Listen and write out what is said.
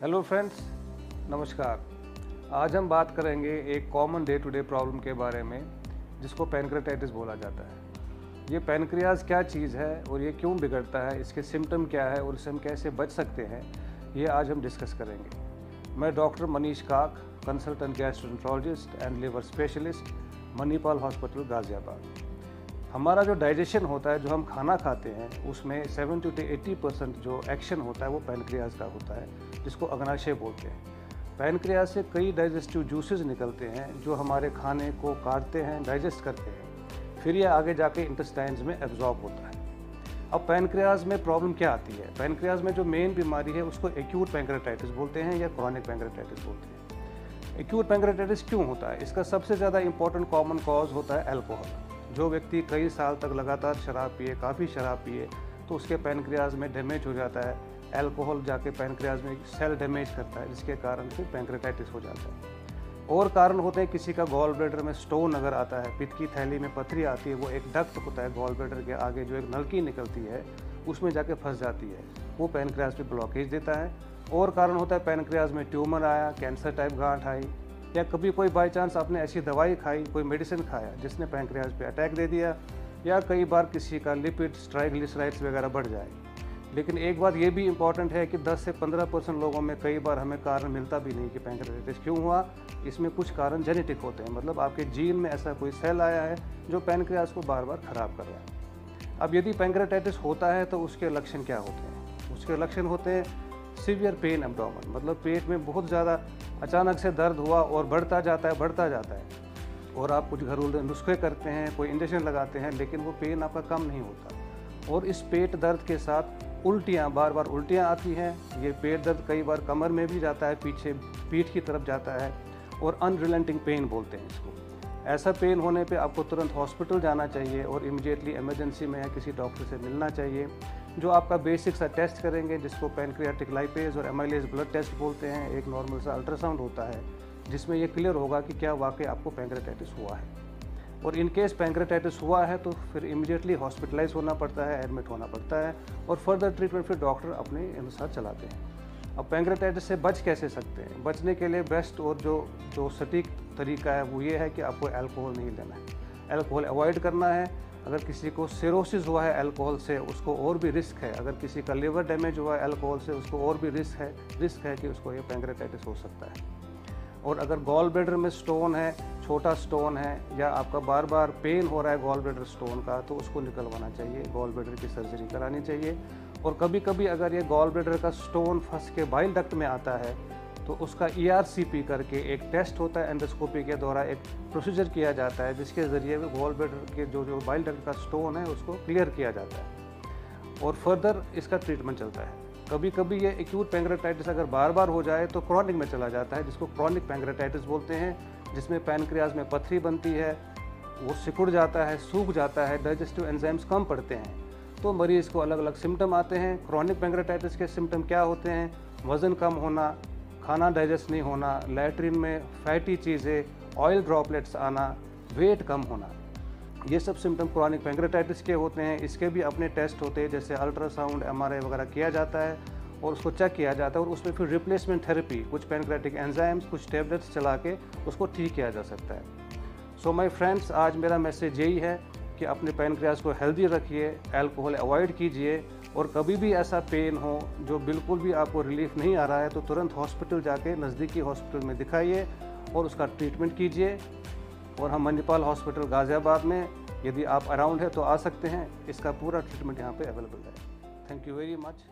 Hello friends नमस्कार आज हम बात करेंगे एक common day to day problem के बारे में, जिसको पैनक्रेटाइटिस बोला जाता है। ये पेनक्रियाज क्या चीज़ है और ये क्यों बिगड़ता है, इसके सिम्टम क्या है और इससे हम कैसे बच सकते हैं, ये आज हम डिस्कस करेंगे। मैं doctor Manish Kak consultant gastroenterologist and liver specialist Manipal hospital Ghaziabad. हमारा जो डाइजेशन होता है, जो हम खाना खाते हैं, उसमें 70 टू एट्टी परसेंट जो एक्शन होता है, वो पैनक्रियाज का होता है, जिसको अग्नाशय बोलते हैं। पैनक्रियाज से कई डाइजेस्टिव जूसेस निकलते हैं, जो हमारे खाने को काटते हैं डाइजेस्ट करते हैं। फिर ये आगे जाके इंटेस्टाइन्स में एब्जॉर्ब होता है। अब पैनक्रियाज में प्रॉब्लम क्या आती है? पैनक्रियाज में जो मेन बीमारी है, उसको एक्यूट पैंक्रेटाइटिस बोलते हैं या क्रॉनिक पैंक्रेटाइटिस बोलते हैं। एक्यूट पैंक्रेटाइटिस क्यों होता है? इसका सबसे ज़्यादा इंपॉर्टेंट कॉमन कॉज होता है अल्कोहल जो व्यक्ति कई साल तक लगातार शराब पिए, काफ़ी शराब पिए तो उसके पैनक्रियाज में डैमेज हो जाता है। अल्कोहल जाके पैनक्रियाज में सेल डैमेज करता है, जिसके कारण फिर पैंक्रेटाइटिस हो जाता है। और कारण होते हैं किसी का गॉल ब्लेडर में स्टोन अगर आता है, पित्त की थैली में पथरी आती है, वो एक डक्ट होता है गॉल ब्लेडर के आगे, जो एक नलकी निकलती है, उसमें जाके फंस जाती है। वो पैनक्रियाज पे ब्लॉकेज देता है। और कारण होता है पैनक्रियाज में ट्यूमर आया कैंसर टाइप गांठ आई या कभी कोई बाई चांस आपने ऐसी दवाई खाई, कोई मेडिसिन खाया, जिसने पैंक्रियाज पे अटैक दे दिया, या कई बार किसी का लिपिड स्ट्राइक स्ट्राइग्लिसराइड्स वगैरह बढ़ जाए। लेकिन एक बात ये भी इंपॉर्टेंट है कि 10 से 15 परसेंट लोगों में कई बार हमें कारण मिलता भी नहीं कि पैंक्रियाटिस क्यों हुआ। इसमें कुछ कारण जेनेटिक होते हैं मतलब आपके जीन में ऐसा कोई सेल आया है जो पैंक्रियाज को बार बार ख़राब कर रहा है। अब यदि पैंक्रेटाइटिस होता है तो उसके लक्षण क्या होते हैं? उसके लक्षण होते हैं सीवियर पेन एब्डोमन मतलब पेट में बहुत ज़्यादा अचानक से दर्द हुआ और बढ़ता जाता है, बढ़ता जाता है। और आप कुछ घरेलू नुस्खे करते हैं, कोई इंजेक्शन लगाते हैं, लेकिन वो पेन आपका कम नहीं होता। और इस पेट दर्द के साथ उल्टियाँ बार बार उल्टियाँ आती हैं। ये पेट दर्द कई बार कमर में भी जाता है, पीछे, पीठ की तरफ़ जाता है और अनरिलेंटिंग पेन बोलते हैं इसको। ऐसा पेन होने पे आपको तुरंत हॉस्पिटल जाना चाहिए और इमिडिएटली इमरजेंसी में या किसी डॉक्टर से मिलना चाहिए, जो आपका बेसिक सा टेस्ट करेंगे, जिसको पैनक्रियाटिक लाइपेज और एमाइलेज ब्लड टेस्ट बोलते हैं, एक नॉर्मल सा अल्ट्रासाउंड होता है, जिसमें ये क्लियर होगा कि क्या वाकई आपको पैंक्रेटाइटिस हुआ है। और इन केस पैंक्रेटाइटिस हुआ है तो फिर इमीडिएटली हॉस्पिटलाइज होना पड़ता है एडमिट होना पड़ता है, और फर्दर ट्रीटमेंट फिर डॉक्टर अपने अनुसार चलाते हैं। अब पैंक्रेटाइटिस से बच कैसे सकते हैं? बचने के लिए बेस्ट और जो जो सटीक तरीका है वो ये है कि आपको अल्कोहल नहीं लेना है। अल्कोहल अवॉइड करना है। अगर किसी को सिरोसिस हुआ है अल्कोहल से, उसको और भी रिस्क है। अगर किसी का लिवर डैमेज हुआ है अल्कोहल से, उसको और भी रिस्क है रिस्क है कि उसको ये पैंक्रेटाइटिस हो सकता है। और अगर गॉल ब्लेडर में स्टोन है छोटा स्टोन है या आपका बार बार पेन हो रहा है गॉल ब्लेडर स्टोन का तो उसको निकलवाना चाहिए। गॉल ब्लेडर की सर्जरी करानी चाहिए। और कभी कभी अगर ये गॉल ब्लेडर का स्टोन फंस के बाइल डक्ट में आता है तो उसका ई e करके एक टेस्ट होता है एंडोस्कोपी के द्वारा एक प्रोसीजर किया जाता है, जिसके ज़रिए वॉल ब्लेडर के जो जो बाइल डक्ट का स्टोन है, उसको क्लियर किया जाता है। और फर्दर इसका ट्रीटमेंट चलता है। कभी कभी ये एक्यूट पेंग्रेटाइटिस अगर बार बार हो जाए तो क्रॉनिक में चला जाता है, जिसको क्रॉनिक पैंक्रेटाइटिस बोलते हैं। जिसमें पैनक्रियाज में पथरी बनती है, वो सिकुड़ जाता है, सूख जाता है डाइजेस्टिव एंजाइम्स कम पड़ते हैं। तो मरीज़ को अलग अलग सिम्टम आते हैं क्रॉनिक पैंक्रेटाइटिस के सिम्टम क्या होते हैं? वज़न कम होना, खाना डाइजेस्ट नहीं होना लैट्रिन में फैटी चीज़ें ऑयल ड्रॉपलेट्स आना वेट कम होना। ये सब सिम्टम क्रॉनिक पैंक्रेटाइटिस के होते हैं। इसके भी अपने टेस्ट होते हैं, जैसे अल्ट्रासाउंड एमआरआई वगैरह किया जाता है। और उसको चेक किया जाता है और उसमें फिर रिप्लेसमेंट थेरेपी कुछ पैनक्रेटिक एंजाइम्स कुछ टेबलेट्स चला के उसको ठीक किया जा सकता है। सो माई फ्रेंड्स आज मेरा मैसेज यही है कि अपने पैनक्रियाज को हेल्दी रखिए अल्कोहल अवॉइड कीजिए और कभी भी ऐसा पेन हो जो बिल्कुल भी आपको रिलीफ नहीं आ रहा है तो तुरंत हॉस्पिटल जाके नज़दीकी हॉस्पिटल में दिखाइए और उसका ट्रीटमेंट कीजिए। और हम मणिपाल हॉस्पिटल गाज़ियाबाद में, यदि आप अराउंड है तो आ सकते हैं। इसका पूरा ट्रीटमेंट यहाँ पे अवेलेबल है। Thank you very much